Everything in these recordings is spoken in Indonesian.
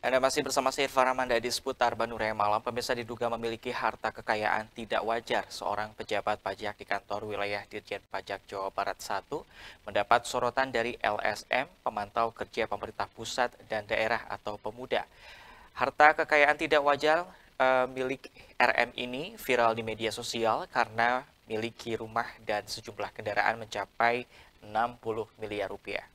Anda masih bersama saya Irfan Ramanda di seputar Bandung Malam. Pemirsa diduga memiliki harta kekayaan tidak wajar. Seorang pejabat pajak di kantor wilayah Dirjen Pajak Jawa Barat 1 mendapat sorotan dari LSM, pemantau kerja pemerintah pusat dan daerah atau pemuda. Harta kekayaan tidak wajar eh, milik RM ini viral di media sosial karena miliki rumah dan sejumlah kendaraan mencapai 60 miliar rupiah.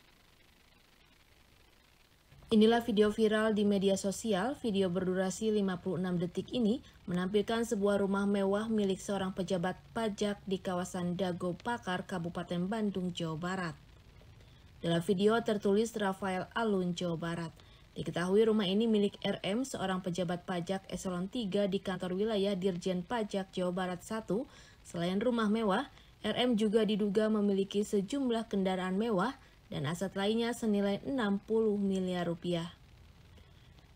Inilah video viral di media sosial. Video berdurasi 56 detik ini menampilkan sebuah rumah mewah milik seorang pejabat pajak di kawasan Dago Pakar, Kabupaten Bandung, Jawa Barat. Dalam video tertulis Rafael Alun, Jawa Barat. Diketahui rumah ini milik RM, seorang pejabat pajak eselon 3 di kantor wilayah Dirjen Pajak Jawa Barat 1. Selain rumah mewah, RM juga diduga memiliki sejumlah kendaraan mewah dan aset lainnya senilai 60 miliar rupiah.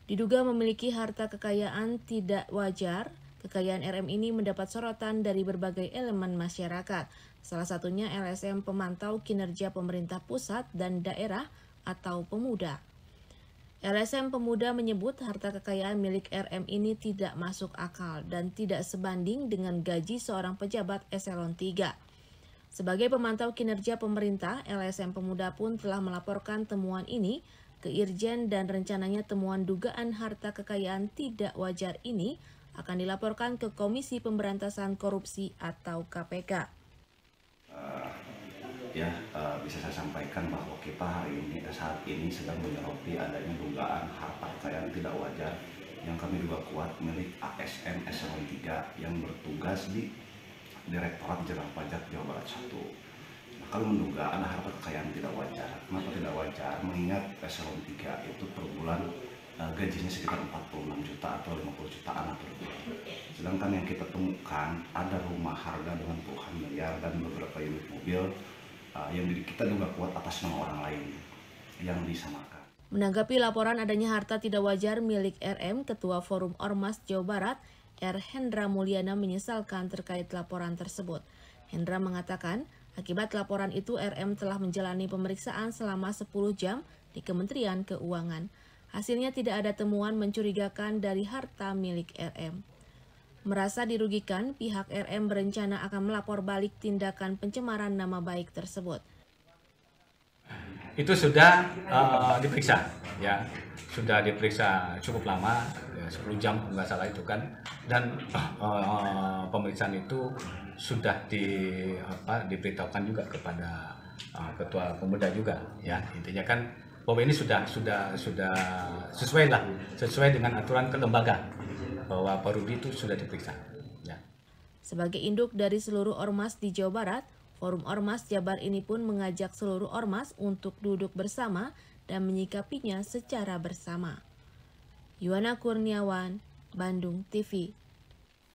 Diduga memiliki harta kekayaan tidak wajar, kekayaan RM ini mendapat sorotan dari berbagai elemen masyarakat, salah satunya LSM pemantau kinerja pemerintah pusat dan daerah atau pemuda. LSM Pemuda menyebut harta kekayaan milik RM ini tidak masuk akal dan tidak sebanding dengan gaji seorang pejabat eselon 3. Sebagai pemantau kinerja pemerintah, LSM Pemuda pun telah melaporkan temuan ini ke Irjen dan rencananya temuan dugaan harta kekayaan tidak wajar ini akan dilaporkan ke Komisi Pemberantasan Korupsi atau KPK. Uh, ya uh, bisa saya sampaikan bahwa kita hari ini saat ini sedang menyoroti adanya dugaan harta kekayaan tidak wajar yang kami juga kuat milik ASN Eselon 3 yang bertugas di Direktorat Jenderal Pajak Jawa Barat 1. Nah, kalau menduga ada harta kekayaan tidak wajar, kenapa tidak wajar? Mengingat Eselon 3 itu per bulan uh, gajinya sekitar 46 juta atau 50 jutaan per bulan. Sedangkan yang kita temukan ada rumah harga dengan puluhan miliar dan beberapa unit mobil uh, yang kita juga kuat atas nama orang lain yang disamakan. Menanggapi laporan adanya harta tidak wajar milik RM, Ketua Forum Ormas Jawa Barat, R. Hendra Mulyana menyesalkan terkait laporan tersebut. Hendra mengatakan, akibat laporan itu RM telah menjalani pemeriksaan selama 10 jam di Kementerian Keuangan. Hasilnya tidak ada temuan mencurigakan dari harta milik RM. Merasa dirugikan, pihak RM berencana akan melapor balik tindakan pencemaran nama baik tersebut. Itu sudah uh, diperiksa, ya sudah diperiksa cukup lama, ya, 10 jam nggak salah itu kan, dan uh, pemeriksaan itu sudah di apa diberitahukan juga kepada uh, ketua pemuda juga, ya intinya kan bahwa ini sudah sudah sudah sesuai lah sesuai dengan aturan kelembagaan bahwa Pak Rudi itu sudah diperiksa. Ya. Sebagai induk dari seluruh ormas di Jawa Barat, Forum Ormas Jabar ini pun mengajak seluruh ormas untuk duduk bersama dan menyikapinya secara bersama. Yuwana Kurniawan, Bandung TV